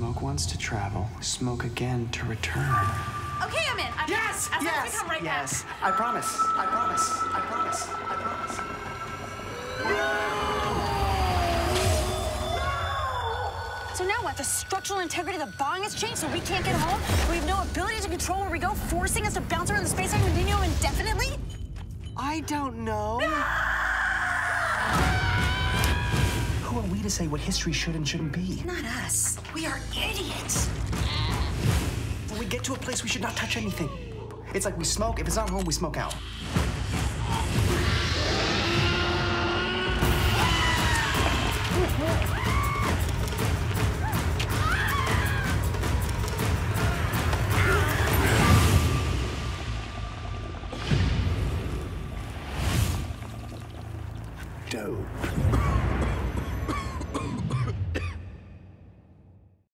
Smoke once to travel, smoke again to return. Okay, I'm in. I'm Yes! in. As yes! as we come right yes! back. I promise. I promise. I promise. I promise. So now what? The structural integrity of the bong has changed, so we can't get home? We have no ability to control where we go, forcing us to bounce around the space-time continuum indefinitely? I don't know. Who say what history should and shouldn't be. Not us. We are idiots. When we get to a place, we should not touch anything. It's like we smoke. If it's not home, we smoke out. Dope.